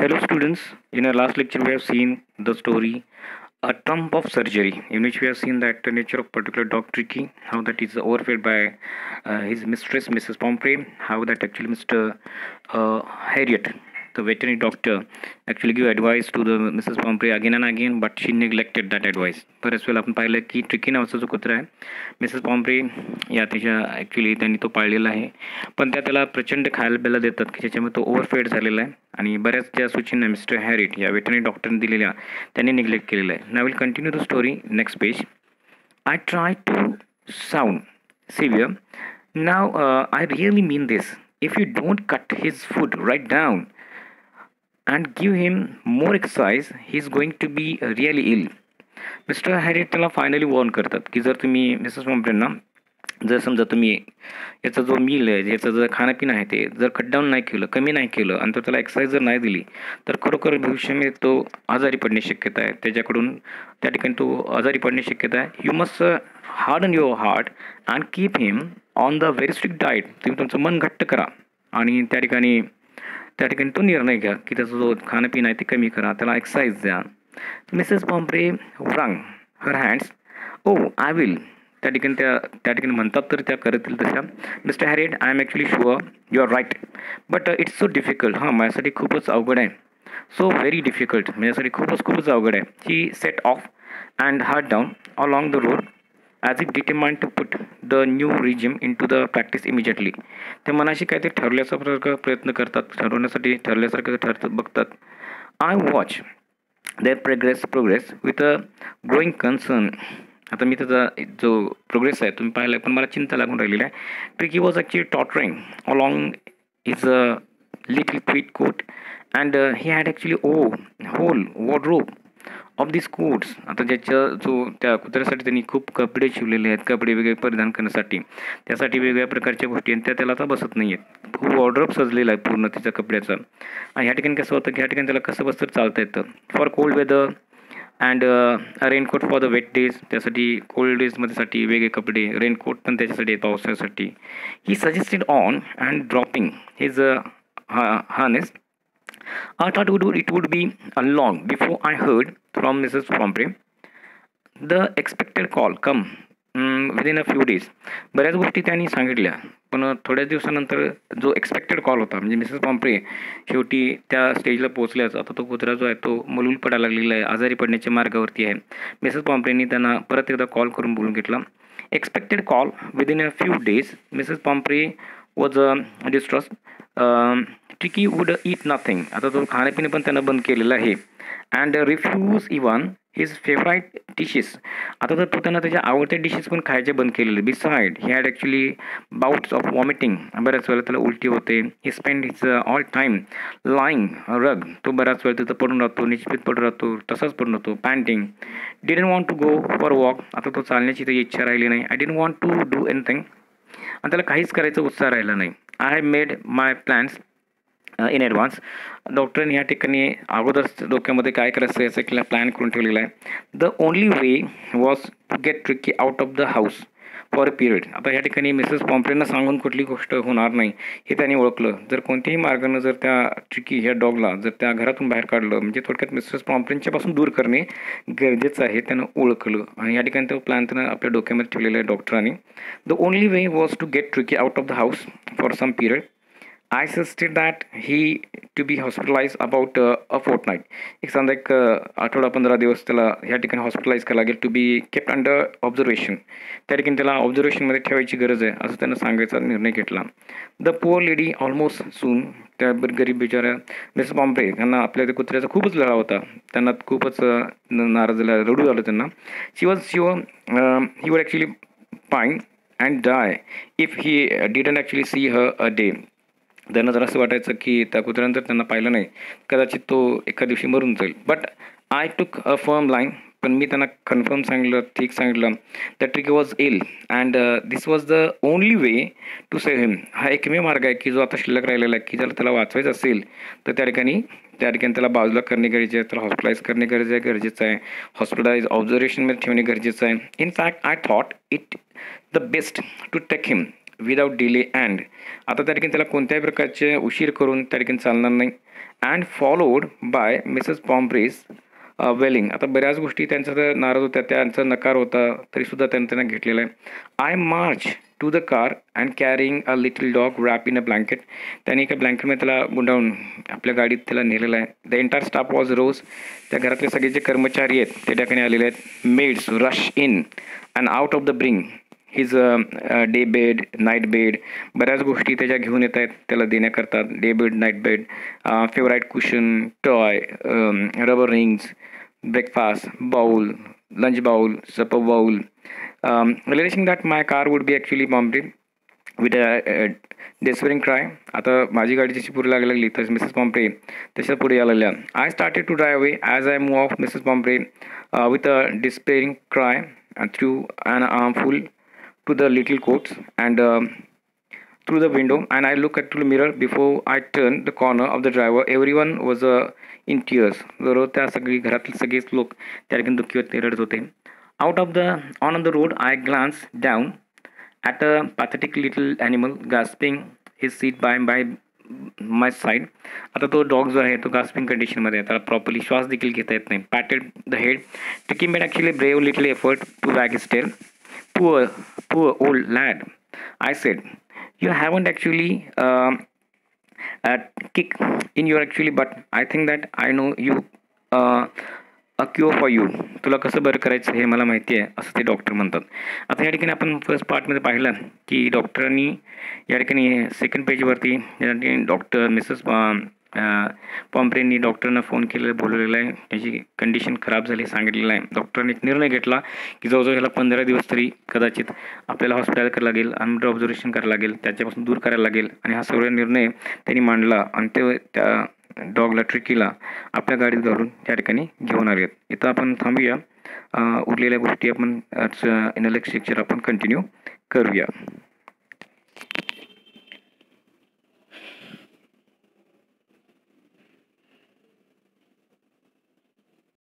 Hello students, in our last lecture we have seen the story A Trump of Surgery in which we have seen that the nature of particular dog Tricky, how that is overfed by uh, his mistress Mrs. Pomfrey, how that actually Mr. Uh, Harriet, the veterinary doctor, actually give advice to the Mrs. Pomfrey again and again but she neglected that advice. बरेच वेळेला आपण पाहिलं की tricky नावाचा जो कुत्रा आहे Mrs Pomfrey या त्याच्या ॲक्च्युली त्यांनी तो पाळलेला आहे पण त्या त्याला प्रचंड खायला बिला देतात की ज्याच्यामुळे तो ओव्हरफेड झालेला आहे आणि बऱ्याच त्या सूचना मिस्टर हॅरिट या वेटनरी डॉक्टरने दिलेल्या त्यांनी निग्लेक्ट केलेला आहे now will continue the story next page I try to sound severe. Now I really mean this if you don't cut his food right down and give him more exercise, he's going to be really ill. Mister Herriot त्याला finally warn करतात की जर तुम्ही Mrs पॉम्प्रेंना जर समजा तुम्ही याचा जो मील आहे याचं जर खाणंपिणं आहे ते जर कट डाऊन नाही केलं कमी नाही केलं आणि तर त्याला एक्सरसाइज जर नाही दिली तर खरोखर भविष्यामध्ये तो आजारी पडण्याची शक्यता आहे. त्याच्याकडून त्या ठिकाणी तो आजारी पडण्याची शक्यता आहे. You must harden your heart and keep him on the very strict diet तुम्ही तुमचं मन घट्ट करा. आणि त्या ठिकाणी त्या ठिकाणी तो निर्णय घ्या की त्याचा जो खाणंपिणं आहे ते कमी करा. त्याला एक्सरसाइज द्या. Mrs Pumphrey wrung her hands oh I will त्या ठिकाणी त्या त्या ठिकाणी म्हणतात तर त्या करतील तशा. Mr Herriot I am actually sure you are right but it's so difficult हां माझ्यासाठी खूपच अवघड आहे. सो व्हेरी डिफिकल्ट माझ्यासाठी खूपच खूपच अवघड आहे. He set off and heart down along the road as it determined to put the new regime into the practice immediately ते मनाशी काय ते ठरल्यासारखं प्रयत्न करतात ठरवण्यासाठी ठरल्यासारखं ठरतात बघतात. I watch their progress progress with a growing concern आता मी त्याचा जो प्रोग्रेस आहे तुम्ही पाहिला पण मला चिंता लागून राहिलेली आहे. Tricki was actually tottering along is a little quilt coat and he had actually oh whole wardrobe of this coats आता ज्याच्या जो त्या कुत्र्यासाठी त्यांनी खूप कपडे शिवलेले आहेत कपडे वेगळे परिधान करण्यासाठी. त्यासाठी वेगवेगळ्या प्रकारच्या गोष्टी आहेत त्या त्याला आता बसत नाही आहेत खूप वॉर्ड्रॉप सजलेला आहे पूर्ण तिच्या कपड्याचा. आणि ह्या ठिकाणी कसं होतं की ह्या ठिकाणी त्याला कसं बसतं चालता येतं? For cold weather and raincoat for the wet days त्यासाठी कोल्ड डेजमध्येसाठी वेगळे कपडे रेनकोट पण त्याच्यासाठी पावसाळ्यासाठी. He suggested on and dropping his हानेस्ट I thought it would, it would be a long before I heard from Mrs. Pomfrey the expected call come within a few days बऱ्याच गोष्टी त्यांनी सांगितल्या पण थोड्याच दिवसानंतर जो एक्सपेक्टेड कॉल होता म्हणजे मिसेस पॉम्प्रे शेवटी त्या स्टेजला पोहोचल्याच. आता तो कुत्रा जो आहे तो मलूल पडायला लागलेला आहे आजारी पडण्याच्या मार्गावरती आहे. मिसेस पॉम्प्रेनी त्यांना परत एकदा कॉल करून बोलून घेतला. Expected call within a few days Mrs Pumphrey was distress Tricky would eat nothing आता तो खाणेपिणे पण त्यानं बंद केलेलं आहे. And refuse even his favourite dishes आता तर तो त्यांना त्याच्या आवडत्या डिशेस पण खायचे बंद केलेले. Beside he had actually bouts of vomiting बऱ्याच वेळेला त्याला उलटी होते. He spend his all time lying rug तो बऱ्याच वेळ तिथं पडून राहतो निश्चित पडून राहतो तसाच पडून राहतो panting didn't want to go for walk आता तो चालण्याची तर इच्छा राहिली नाही. I didn't want to do anything आणि त्याला काहीच करायचा उत्साह राहिला नाही. I have made my plans in advance डॉक्टरने या ठिकाणी अगोदरच डोक्यामध्ये काय करायचं याचा केला प्लॅन करून ठेवलेला आहे. The only way was to get Tricki out of the house for a period आता या ठिकाणी मिसेस पॉम्प्रेनं सांगून कुठली गोष्ट होणार नाही हे त्यांनी ओळखलं. जर कोणत्याही मार्गानं जर त्या ट्रिकी ह्या डॉगला जर त्या घरातून बाहेर काढलं म्हणजे थोडक्यात मिसेस पॉम्प्रेनच्यापासून दूर करणे गरजेचं आहे त्यानं ओळखलं. आणि या ठिकाणी तो प्लॅन त्यानं आपल्या डोक्यामध्ये ठेवलेला आहे डॉक्टरांनी the only way was to get Tricki out of the house for some period I suggested that he to be hospitalize about a fortnight एक समजा एक आठवडा पंधरा दिवस त्याला ह्या ठिकाणी हॉस्पिटलाइज करावं लागेल to be kept under observation त्या ठिकाणी त्याला ऑब्झर्वेशनमध्ये ठेवायची गरज आहे असं त्यानं सांगायचा निर्णय घेतला the poor lady almost swoon त्या गरीब बिचाऱ्या मिस बॉम्बे यांना आपल्या त्या कुत्र्याचा खूपच लढा होता त्यांना खूपच नाराज झाला रडू झालं त्यांना she was sure he was actually pine and die if he didn't actually see her a day त्यांना जर असं वाटायचं की त्या कुत्र्यानंतर त्यांना पाहिलं नाही कदाचित तो एका दिवशी मरून जाईल. बट आय टूक अ फर्म लाईन पण मी त्यांना कन्फर्म सांगितलं ठीक सांगितलं. The trick was ill and this was the only way to save him हा एकमेव मार्ग आहे की जो आता शिल्लक राहिलेला आहे की जर त्याला वाचवायचं असेल तर त्या ठिकाणी त्या ठिकाणी त्याला बाजूला करणे गरजेचे आहे त्याला हॉस्पिटलाइज करणे गरजे गरजेचं आहे. हॉस्पिटलाइज ऑब्झर्वेशनमध्ये ठेवणे गरजेचं आहे. In fact I thought it the best to take him without delay and आता त्या ठिकाणी त्याला कोणत्याही प्रकारचे उशीर करून त्या ठिकाणी चालणार नाही. And followed by Mrs Pumphrey's wailing आता बऱ्याच गोष्टी त्यांचा तर नाराज होत्या त्यांचा नकार होता तरीसुद्धा त्यांनी त्यांना घेतलेला आहे. I march to the car and carrying a little dog wrap in a blanket त्यांनी एका ब्लँकेटमध्ये त्याला गुंडाळून आपल्या गाडीत त्याला नेलेलं आहे. The entire staff was rose त्या घरातले सगळे जे कर्मचारी आहेत त्या ठिकाणी आलेले आहेत. Maids rush in and out of the bring his day bed night bed बऱ्याच गोष्टी त्याच्या घेऊन येत आहेत त्याला देण्याकरता day bed night bed favourite cushion toy rubber rings breakfast bowl lunch bowl supper bowl. Um, realizing that my car would be actually bombed with a, a despairing cry. आता माझी गाडी जशी पुढे लागायला लागली तर मिसेस पॉम्प्रे त्याच्या पुढे यायला लागल्या. I started to drive away as I move off Mrs Pumphrey with a despairing cry through an armful to the little coats and through the window and I look at the mirror before I turn the corner of the driver. Everyone was uh, in tears. बरोबर त्या सगळी घरातील सगळेच लोक त्या ठिकाणी दुःखी होते रडत होते out of the on on the road I glance down at a pathetic little animal gasping his seat by by my side आता तो डॉग जो आहे तो गास्पिंग कंडिशनमध्ये आहे त्याला प्रॉपरली श्वास देखील घेता येत नाही patted the head Tricki made actually brave little effort to wag his tail poor poor old lad I said, you haven't actually um, a kick in your actually, but I think that I know you uh, a cure for you. तुला कसं बरं करायचं हे मला माहिती आहे असं ते डॉक्टर म्हणतात. आता या ठिकाणी आपण फर्स्ट पार्टमध्ये पाहिलं की डॉक्टरांनी या ठिकाणी सेकंड पेजवरती या ठिकाणी डॉक्टर मिसेस पॉम्प्रेंनी डॉक्टरना फोन केलेला बोलवलेला आहे. त्याची कंडिशन खराब झाली सांगितलेलं आहे. डॉक्टरने एक निर्णय घेतला की जवळजवळ ह्याला पंधरा दिवस तरी कदाचित आपल्याला हॉस्पिटल करायला लागेल अंडर ऑब्झर्वेशन करायला लागेल त्याच्यापासून दूर करायला लागेल. आणि हा सगळा निर्णय त्यांनी मांडला आणि ते त्या डॉगला ट्रिकीला आपल्या गाडीत घालून त्या ठिकाणी घेऊन आले. इथं आपण थांबूया. उरलेल्या गोष्टी आपण इन लेक्चर आपण कंटिन्यू करूया.